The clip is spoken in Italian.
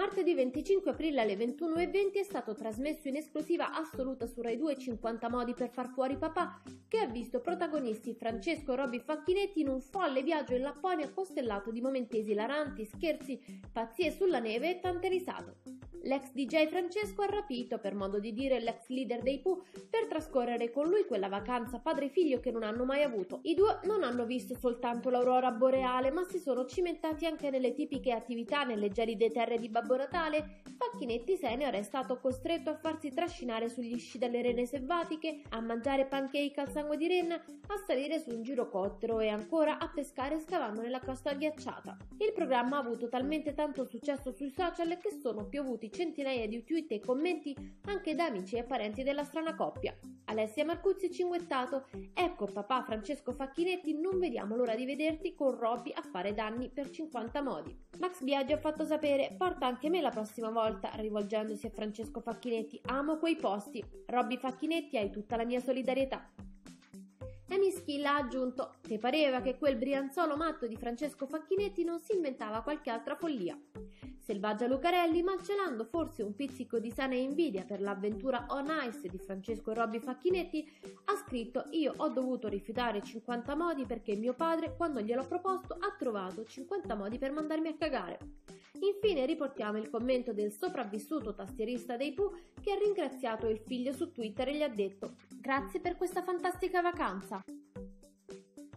Martedì 25 aprile alle 21.20 è stato trasmesso in esclusiva assoluta su Rai 2 50 modi per far fuori papà, che ha visto protagonisti Francesco e Robby Facchinetti in un folle viaggio in Lapponia costellato di momenti esilaranti, scherzi, pazzie sulla neve e tante risate. L'ex DJ Francesco ha rapito, per modo di dire, l'ex leader dei Pooh per trascorrere con lui quella vacanza padre-figlio che non hanno mai avuto. I due non hanno visto soltanto l'aurora boreale, ma si sono cimentati anche nelle tipiche attività nelle gelide terre di Babbo Natale. Facchinetti Senior è stato costretto a farsi trascinare sugli sci delle rene selvatiche, a mangiare pancake al sangue di renna, a salire su un girocottero e ancora a pescare scavando nella costa ghiacciata. Il programma ha avuto talmente tanto successo sui social che sono piovuti centinaia di tweet e commenti anche da amici e parenti della strana coppia. Alessia Marcuzzi cinguettato Ecco papà Francesco Facchinetti, non vediamo l'ora di vederti con Robby a fare danni per 50 modi. Max Biaggi ha fatto sapere Porta anche me la prossima volta, rivolgendosi a Francesco Facchinetti Amo quei posti. Robby Facchinetti hai tutta la mia solidarietà. Amy Skill ha aggiunto Te pareva che quel brianzolo matto di Francesco Facchinetti non si inventava qualche altra follia. Selvaggia Lucarelli, malcelando forse un pizzico di sana invidia per l'avventura On Ice di Francesco e Robby Facchinetti, ha scritto Io ho dovuto rifiutare 50 modi perché mio padre, quando gliel'ho proposto, ha trovato 50 modi per mandarmi a cagare. Infine riportiamo il commento del sopravvissuto tastierista dei Pooh che ha ringraziato il figlio su Twitter e gli ha detto Grazie per questa fantastica vacanza.